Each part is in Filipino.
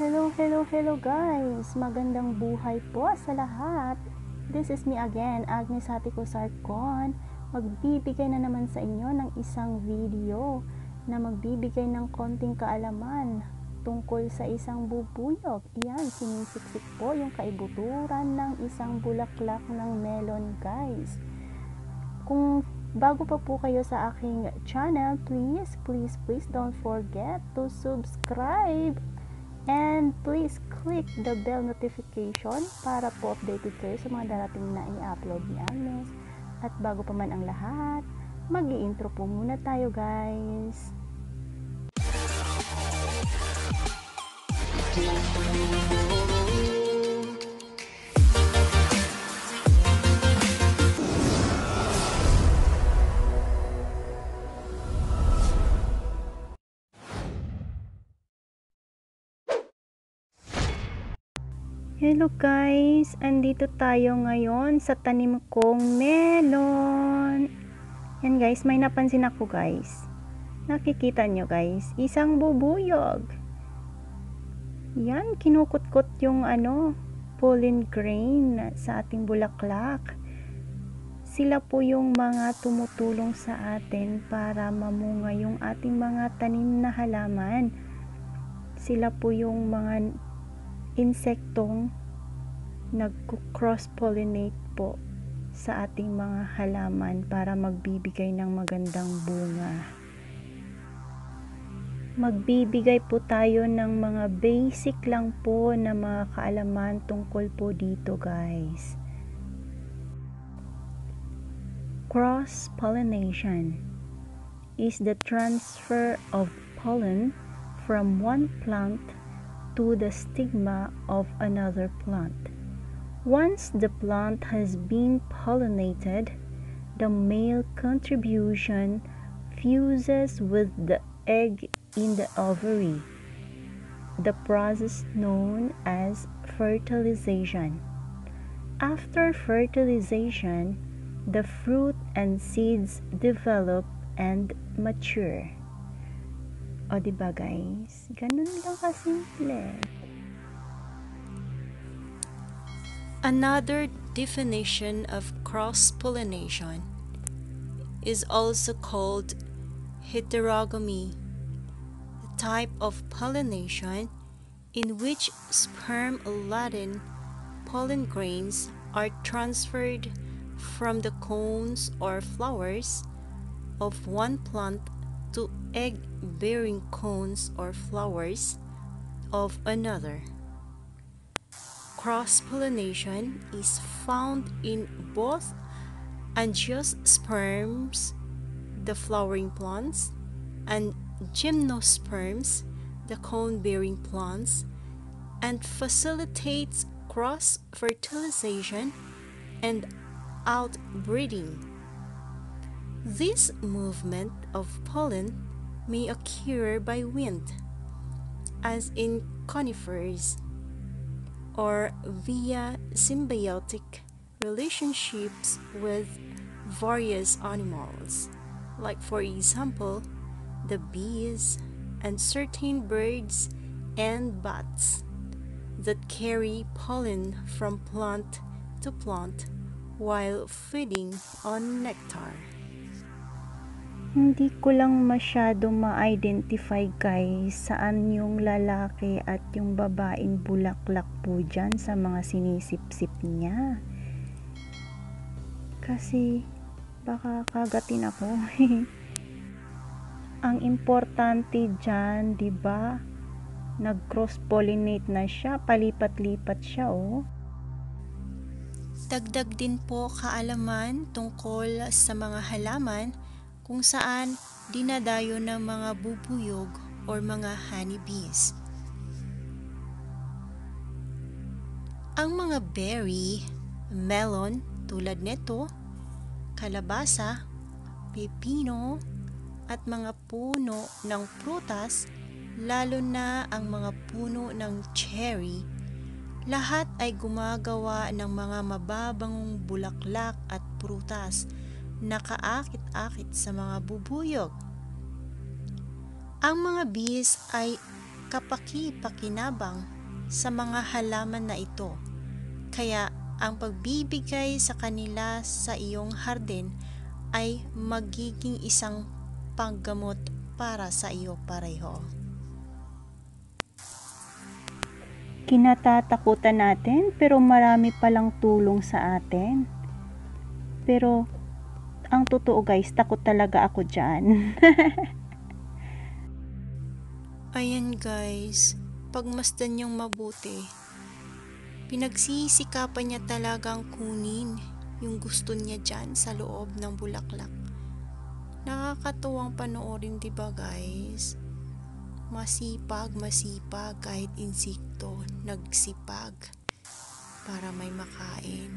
Hello, hello, hello guys! Magandang buhay po sa lahat! This is me again, Agnes Hatiko Sarcon. Magbibigay na naman sa inyo ng isang video na magbibigay ng konting kaalaman tungkol sa isang bubuyog. Iyan, sinisiksik po yung kaibuturan ng isang bulaklak ng melon guys. Kung bago pa po kayo sa aking channel, please, please, please don't forget to subscribe And please click the bell notification para po updated kayo sa mga darating na i-upload ni Agnes. At bago pa man ang lahat, mag intro po muna tayo guys. Hello guys! Andito tayo ngayon sa tanim kong melon. Yan guys, may napansin ako guys. Nakikita nyo guys, isang bubuyog. Yan, kinukutkot yung ano, pollen grain sa ating bulaklak. Sila po yung mga tumutulong sa atin para mamunga yung ating mga tanim na halaman. Sila po yung mga insektong nag-cross-pollinate po sa ating mga halaman para magbibigay ng magandang bunga. Magbibigay po tayo ng mga basic lang po na mga kaalaman tungkol po dito guys. Cross-pollination is the transfer of pollen from one plant to the stigma of another plant. Once the plant has been pollinated, the male contribution fuses with the egg in the ovary, the process known as fertilization. After fertilization, the fruit and seeds develop and mature. Oh, o, diba guys? Ganun lang kasimple. Another definition of cross-pollination is also called heterogamy, a type of pollination in which sperm-laden pollen grains are transferred from the cones or flowers of one plant egg-bearing cones or flowers of another. Cross-pollination is found in both angiosperms, the flowering plants, and gymnosperms, the cone-bearing plants, and facilitates cross-fertilization and outbreeding. This movement of pollen may occur by wind, as in conifers, or via symbiotic relationships with various animals, like, for example, the bees and certain birds and bats that carry pollen from plant to plant while feeding on nectar. Hindi ko lang masyado ma-identify guys saan yung lalaki at yung babaeng bulaklak po dyan sa mga sinisip-sip niya. Kasi baka kagatin ako. Ang importante dyan, ba? Nag-cross-pollinate na siya, palipat-lipat siya oh. Dagdag din po kaalaman tungkol sa mga halaman kung saan dinadayo ng mga bubuyog or mga honeybees. Ang mga berry, melon tulad nito, kalabasa, pepino, at mga puno ng prutas, lalo na ang mga puno ng cherry, lahat ay gumagawa ng mga mababangong bulaklak at prutas nakaakit-akit sa mga bubuyog. Ang mga bees ay kapaki-pakinabang sa mga halaman na ito. Kaya ang pagbibigay sa kanila sa iyong hardin ay magiging isang paggamot para sa iyo pareho. Kinatatakutan natin pero marami palang tulong sa atin. Pero ang totoo guys, takot talaga ako dyan. Ayan guys, pagmasdan niyong mabuti. Pinagsisikapan niya talagang kunin yung gusto niya dyan sa loob ng bulaklak. Nakakatuwang panoorin, ba guys? Masipag, masipag kahit insikto, nagsipag para may makain,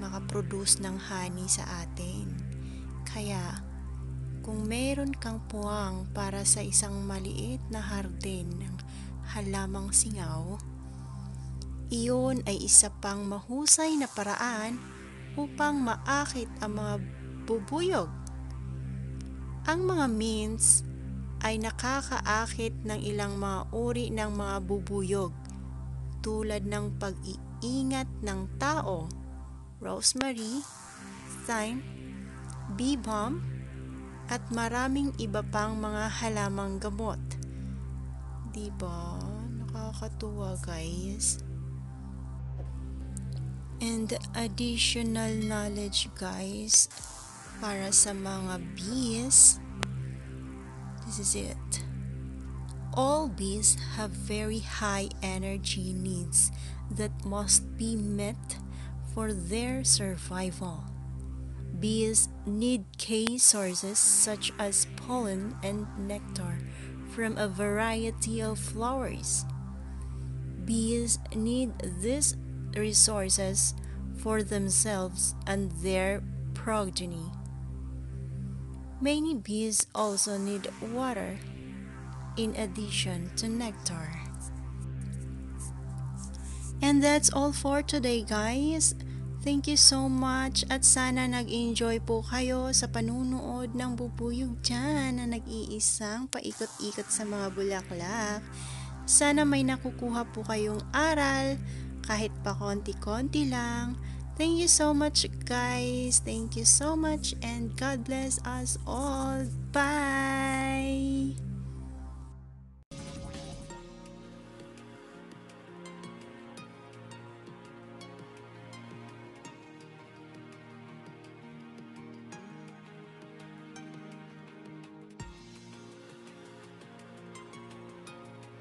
makaproduce ng honey sa atin. Kaya, kung meron kang puwang para sa isang maliit na hardin ng halamang singaw, iyon ay isa pang mahusay na paraan upang maakit ang mga bubuyog. Ang mga mints ay nakakaakit ng ilang mga uri ng mga bubuyog tulad ng pag-iingat ng tao, rosemary, thyme, bee balm, at maraming iba pang mga halamang gamot. Diba? Nakakatuwa guys. And additional knowledge guys para sa mga bees This is it. All bees have very high energy needs that must be met for their survival. Bees need key sources such as pollen and nectar from a variety of flowers. Bees need these resources for themselves and their progeny. Many bees also need water in addition to nectar. And that's all for today guys. Thank you so much at sana nag-enjoy po kayo sa panunood ng bubuyog dyan na nag-iisang paikot-ikot sa mga bulaklak. Sana may nakukuha po kayong aral kahit pa konti-konti lang Thank you so much, guys. Thank you so much, and God bless us all. Bye.